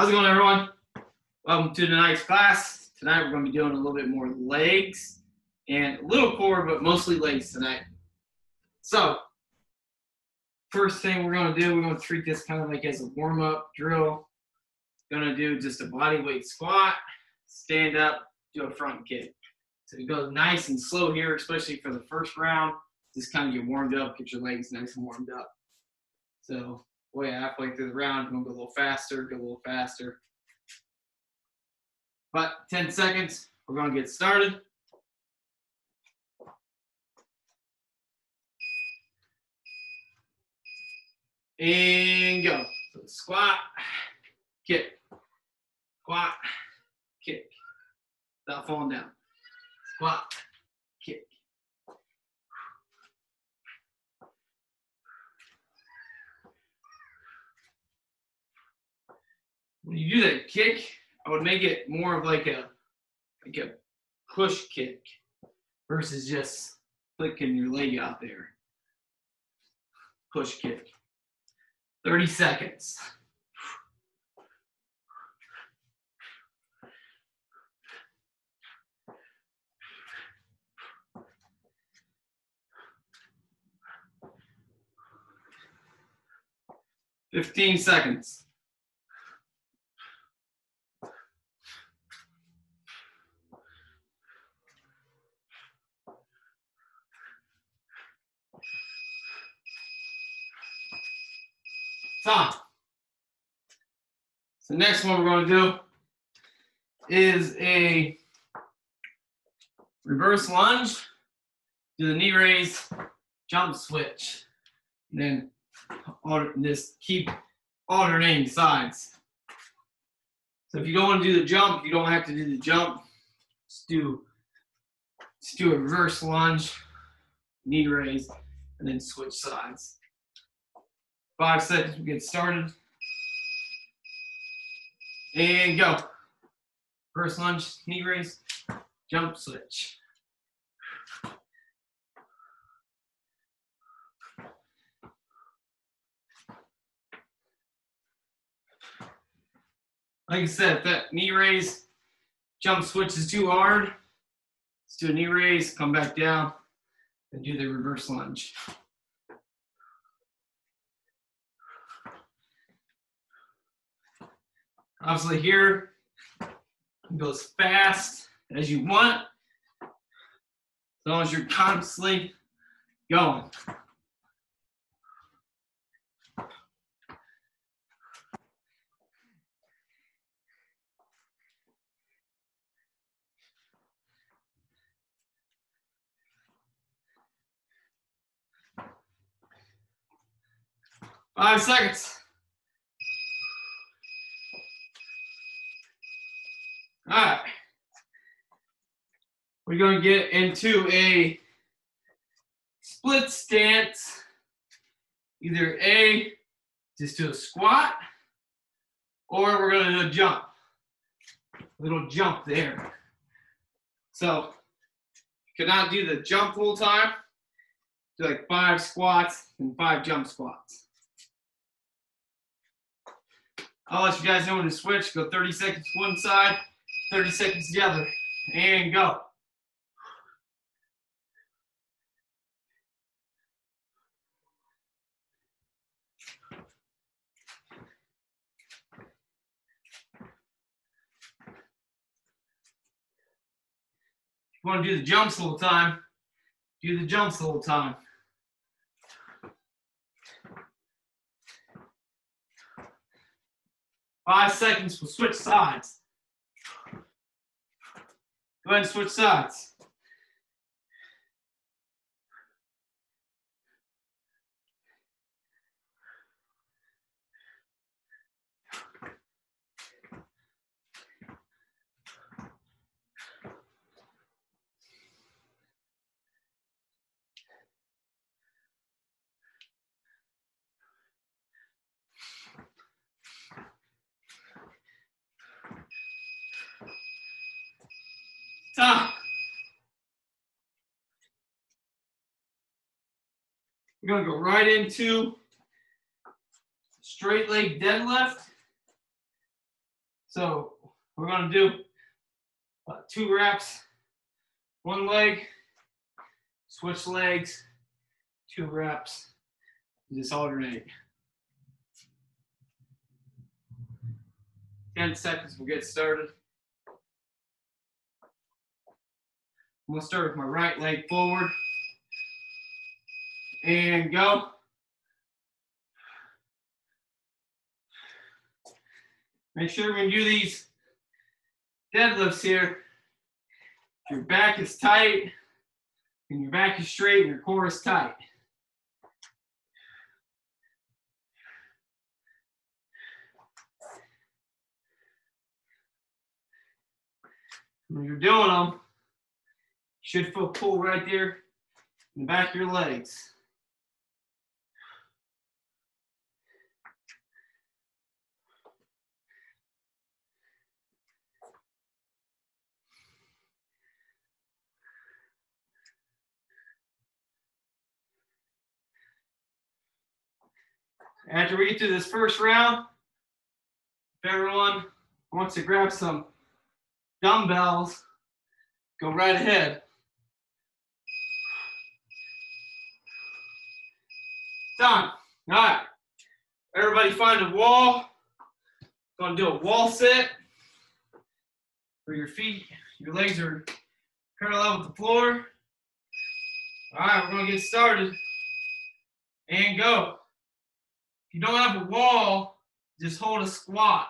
How's it going, everyone? Welcome to tonight's class. Tonight we're going to be doing a little bit more legs and a little core, but mostly legs tonight. So, first thing we're going to do, we're going to treat this kind of like as a warm-up drill. Going to do just a body weight squat, stand up, do a front kick. So you go nice and slow here, especially for the first round. Just kind of get warmed up, get your legs nice and warmed up. So way halfway through the round, go a little faster, go a little faster. But 10 seconds, we're gonna get started. And go. So squat, kick, squat, kick. Without falling down. Squat, kick. When you do that kick, I would make it more of like a like a push kick versus just flicking your leg out there. Push kick. 30 seconds. Fifteen seconds. So next one we're going to do is a reverse lunge, do the knee raise, jump switch, and then just keep alternating sides. So if you don't want to do the jump, you don't have to do the jump. Just do, just do a reverse lunge, knee raise, and then switch sides. Five seconds, we get started. And go. First lunge, knee raise, jump switch. Like I said, if that knee raise, jump switch is too hard, let's do a knee raise, come back down, and do the reverse lunge. Obviously here, you go as fast as you want, as long as you're constantly going. Five seconds. All right. We're going to get into a split stance. Either A, just do a squat, or we're going to do a jump. A little jump there. So, you cannot do the jump full time. Do like five squats and five jump squats. I'll let you guys know when to switch. Go 30 seconds one side, 30 seconds together. and go. You want to do the jumps all the time, do the jumps all the time. Five seconds, we'll switch sides. Go ahead and switch sides. We're gonna go right into straight leg deadlift. So we're gonna do uh, two reps, one leg, switch legs, two reps, just alternate. 10 seconds, we'll get started. I'm gonna start with my right leg forward and go. Make sure when you do these deadlifts here, your back is tight and your back is straight and your core is tight. When you're doing them, should feel pull right there in the back of your legs. After we get through this first round, if everyone wants to grab some dumbbells, go right ahead. Done. All right. Everybody find a wall. Gonna do a wall sit where your feet, your legs are parallel with the floor. All right, we're gonna get started and go. If you don't have a wall, just hold a squat.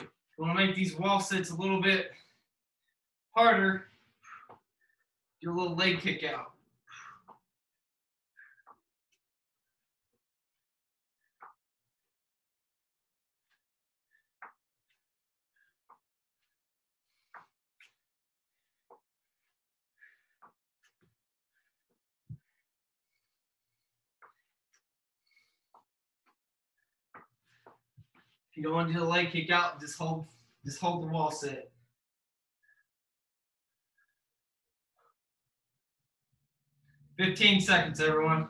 You want to make these wall sits a little bit harder, do a little leg kick out. You don't want to do the leg kick out, just hold just hold the wall sit. Fifteen seconds, everyone.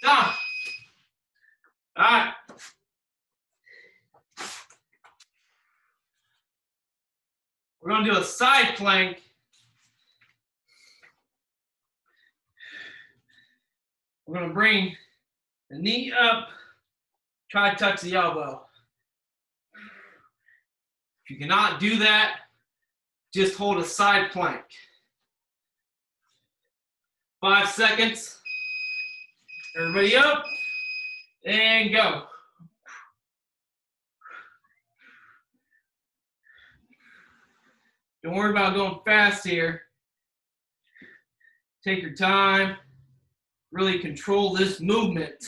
Done. All right. We're going to do a side plank. We're going to bring the knee up, try to touch the elbow. If you cannot do that, just hold a side plank. Five seconds. Everybody up and go. Don't worry about going fast here. Take your time. Really control this movement.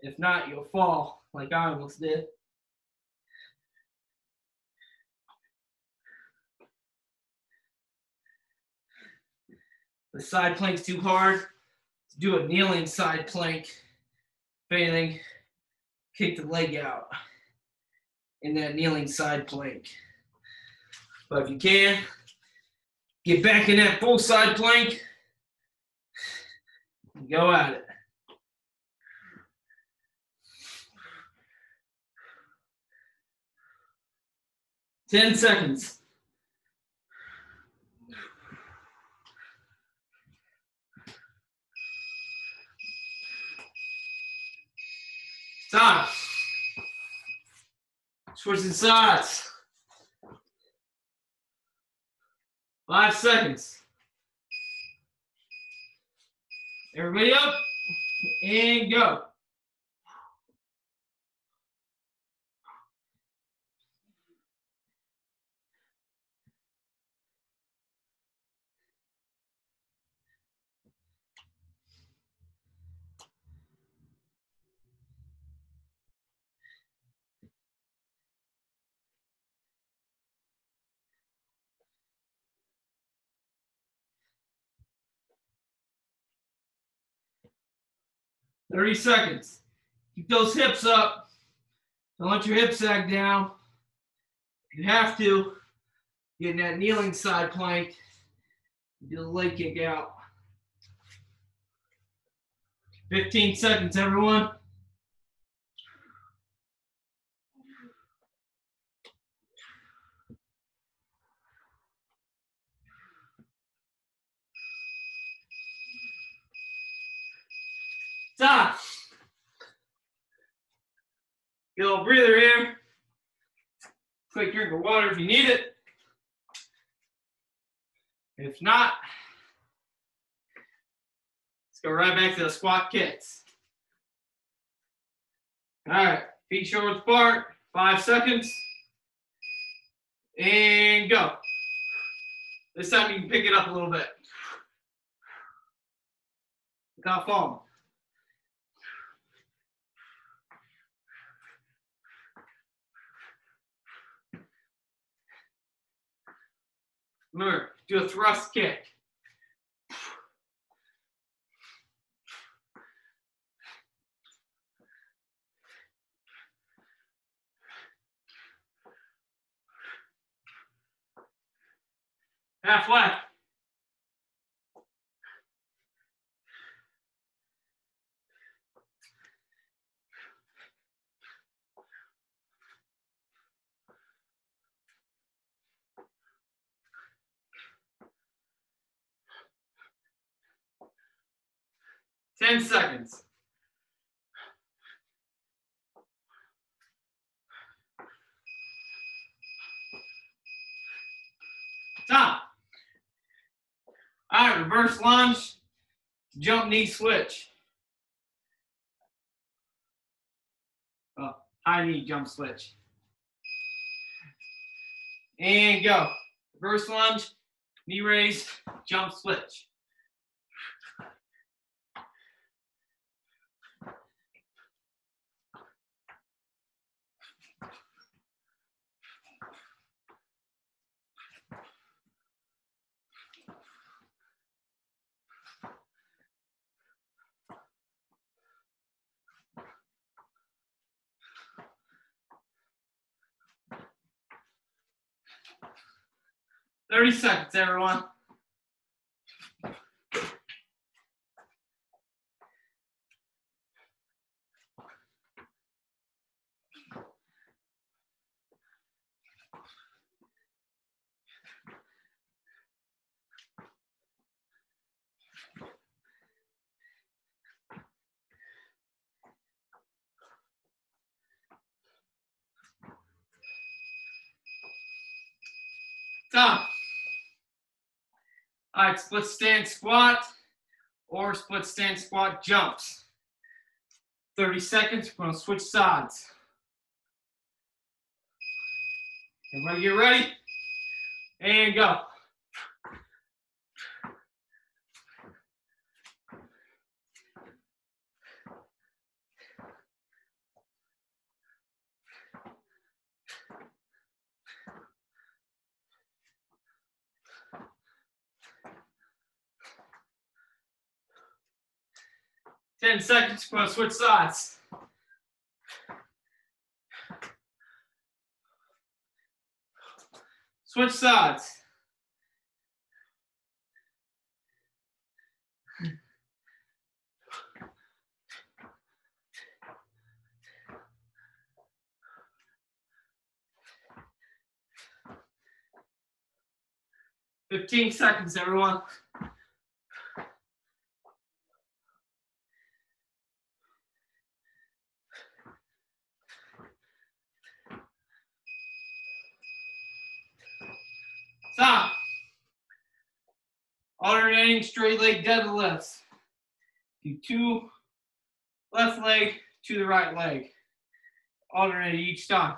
If not, you'll fall like I almost did. The side plank's too hard. Do a kneeling side plank. If anything, kick the leg out in that kneeling side plank. But if you can, get back in that full side plank. Go at it. Ten seconds. Stop. Switching sides. Five seconds. Everybody up and go. Thirty seconds. Keep those hips up. Don't let your hips sag down. you have to, get in that kneeling side plank, do the leg kick out. 15 seconds, everyone. Stop. Get a little breather here. Quick drink of water if you need it. If not, let's go right back to the squat kicks. All right, feet shoulder apart, five seconds. And go. This time you can pick it up a little bit. Without falling. Do a thrust kick. Half left. Ten seconds. Stop. All right, reverse lunge, jump knee switch. Oh, high knee jump switch. And go. Reverse lunge, knee raise, jump switch. Thirty seconds, everyone. Stop. All right, split stance squat or split stance squat jumps. 30 seconds, we're gonna switch sides. Everybody get ready? And go. Ten seconds, we're gonna switch sides. Switch sides. Fifteen seconds, everyone. Stop. Alternating straight leg deadlifts. Do two left leg to the right leg. Alternate each time.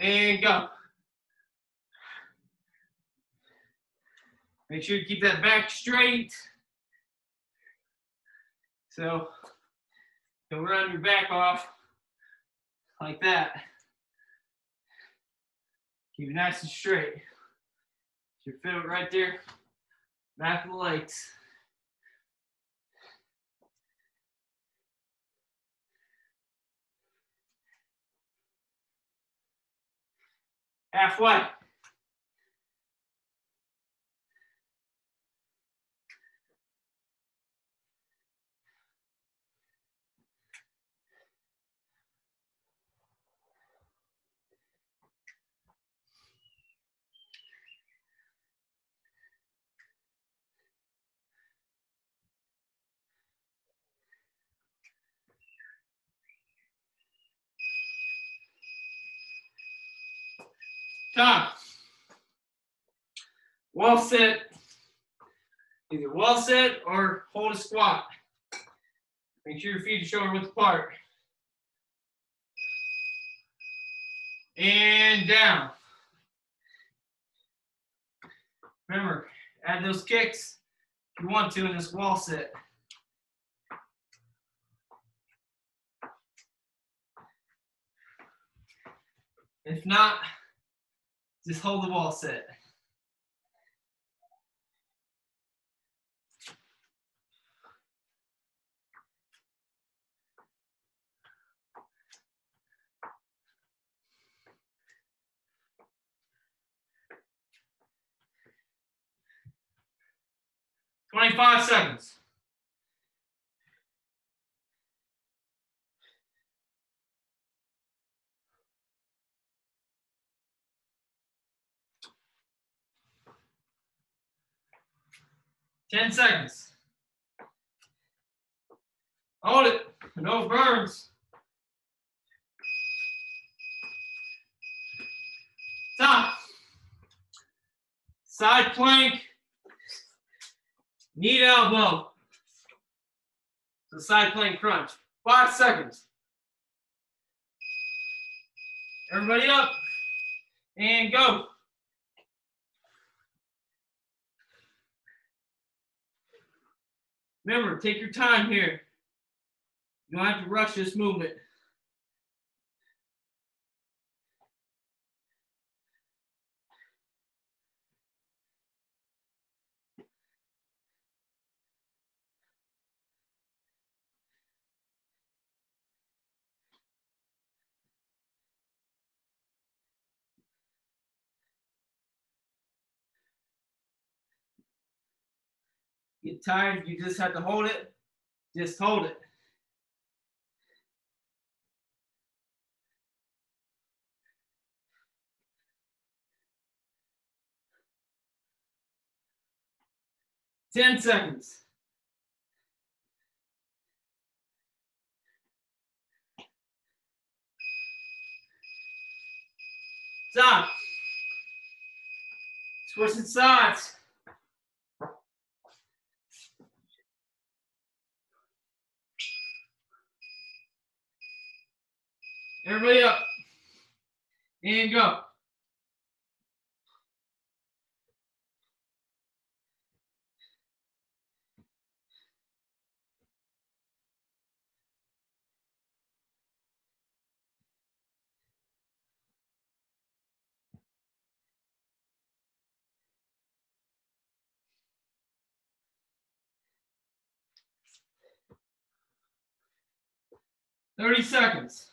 And go. Make sure you keep that back straight. So don't run your back off like that. Keep it nice and straight. Your fiddle right there, back of the legs. Halfway. Well set. Either well set or hold a squat. Make sure your feet are shoulder width apart. And down. Remember, add those kicks if you want to in this wall sit. If not, just hold the wall sit. Twenty-five seconds. Ten seconds. Hold it. No burns. Stop. Side plank. Knee elbow. So side plank crunch. Five seconds. Everybody up. And go. Remember, take your time here. You don't have to rush this movement. Get tired, you just have to hold it. Just hold it. Ten seconds. Stop. Switching sides. Everybody up. And go. Thirty seconds.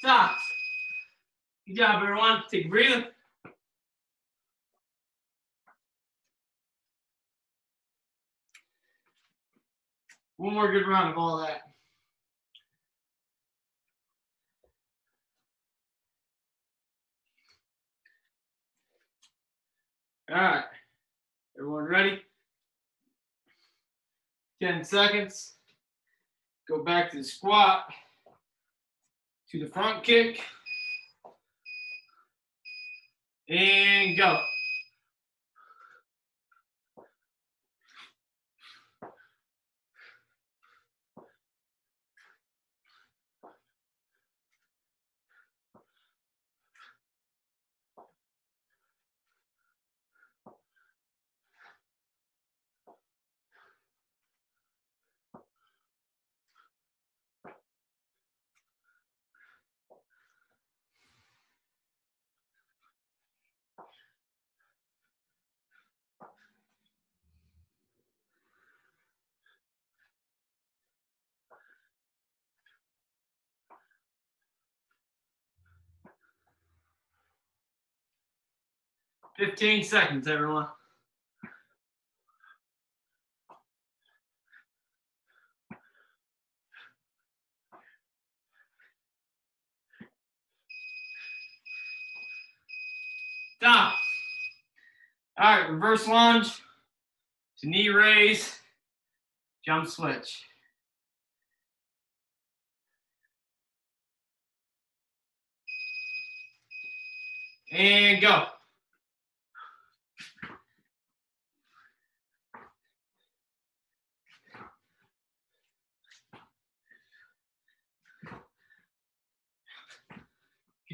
Stop. Good job, everyone. Take a breather. One more good round of all that. All right. Everyone ready? 10 seconds. Go back to the squat to the front kick. And go. 15 seconds, everyone. Stop. All right, reverse lunge to knee raise, jump switch. And go.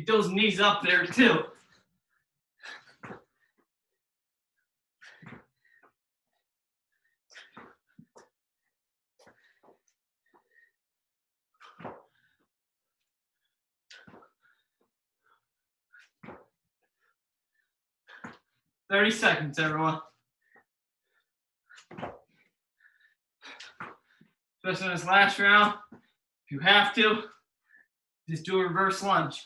Get those knees up there too. Thirty seconds, everyone. Especially in this last round, if you have to, just do a reverse lunge.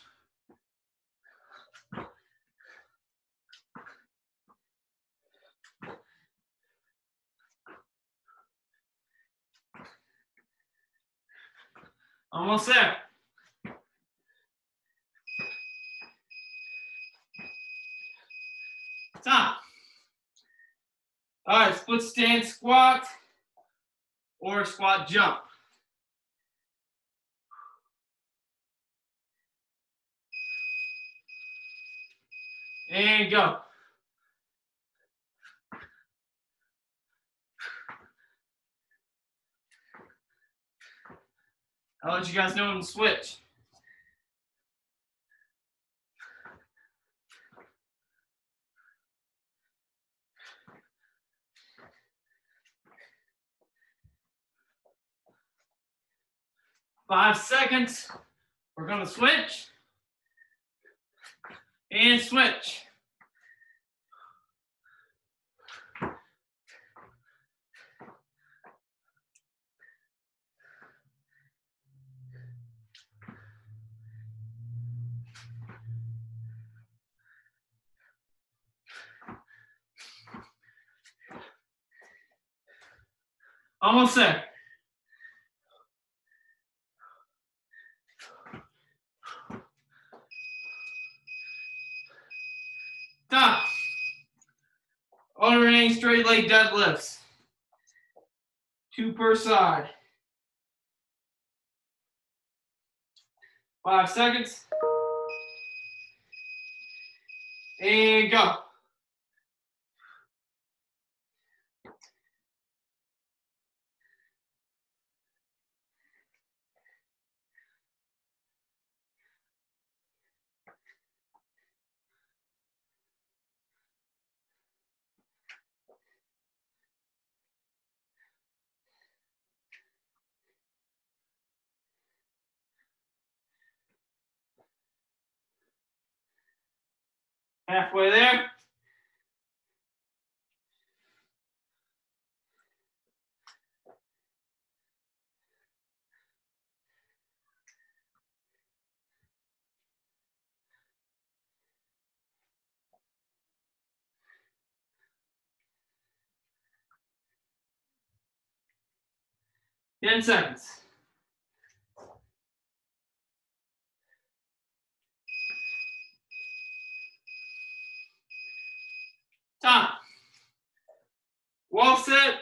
Almost there. Stop. All right, split stance squat or squat jump. And go. I'll let you guys know when to switch. Five seconds. We're gonna switch. And switch. Almost there. Stop. Alternating straight leg deadlifts. Two per side. Five seconds. And go. Halfway there. Ten seconds. Stop. Wall sit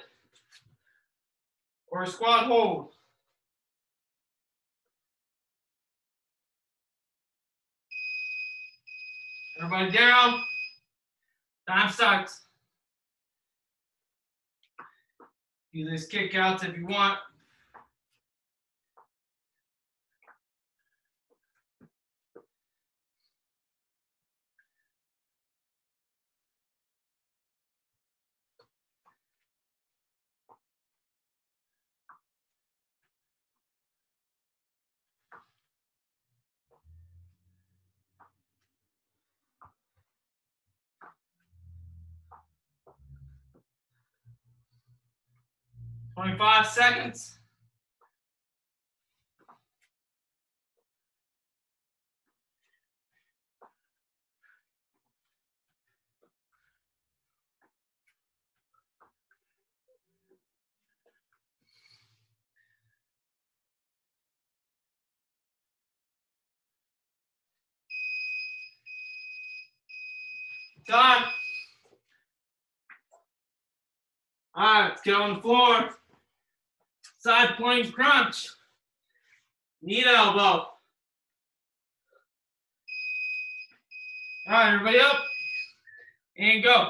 or squat hold. Everybody down. Time starts. Do these kick outs if you want. 25 seconds. Time. All right, let's get on the floor. Side plank crunch. Knee to elbow. All right, everybody up. And go.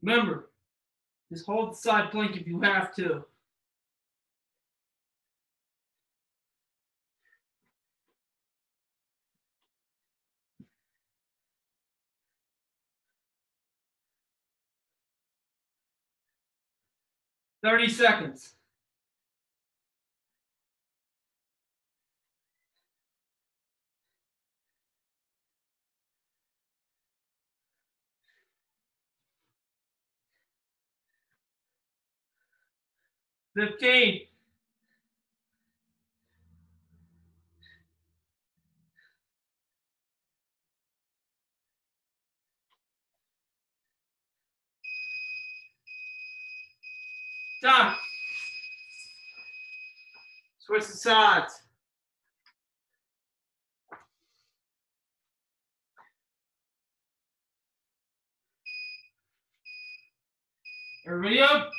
Remember, just hold the side plank if you have to. Thirty seconds. Fifteen. Done. Switch the sides. Everybody up.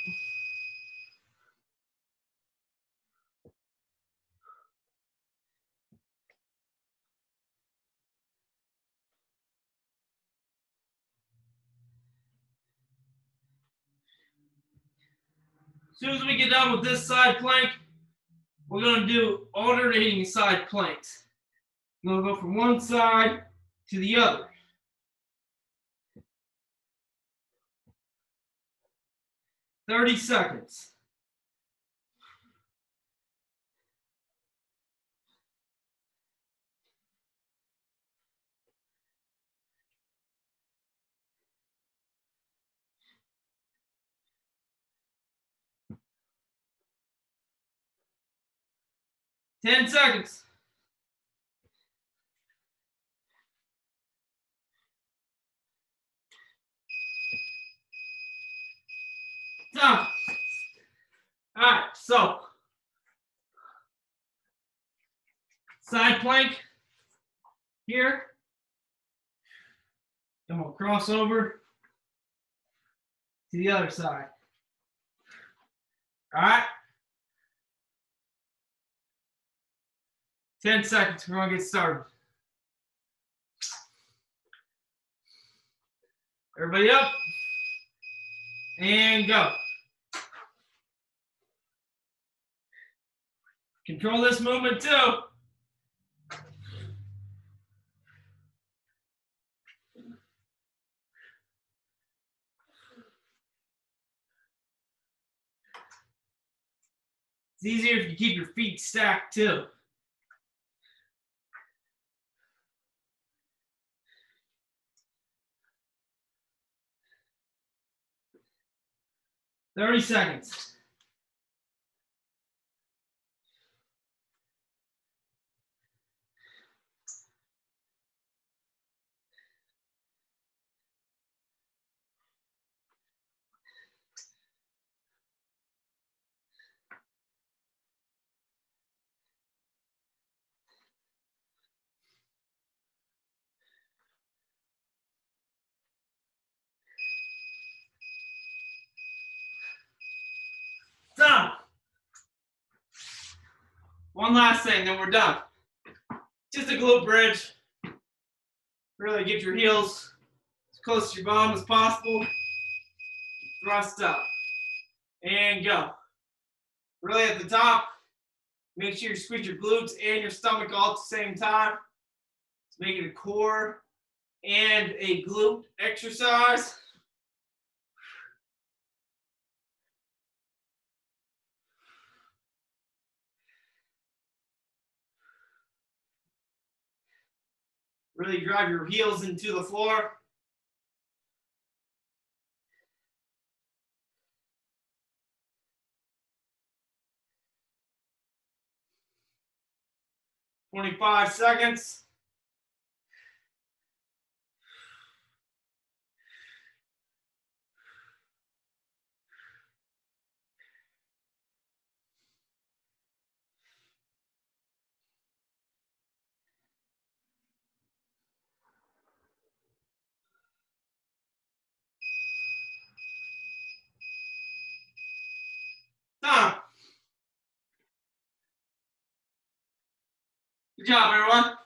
Soon as we get done with this side plank, we're gonna do alternating side planks. We're gonna go from one side to the other. Thirty seconds. Ten seconds. Done. All right, so side plank here. Then we'll cross over to the other side. All right. 10 seconds. We're to get started. Everybody up. And go. Control this movement too. It's easier if you keep your feet stacked too. Thirty seconds. Done. One last thing, then we're done. Just a glute bridge. Really get your heels as close to your bum as possible. Thrust up. And go. Really at the top, make sure you squeeze your glutes and your stomach all at the same time. Let's make it a core and a glute exercise. Really drive your heels into the floor. Twenty-five seconds. Good job, everyone.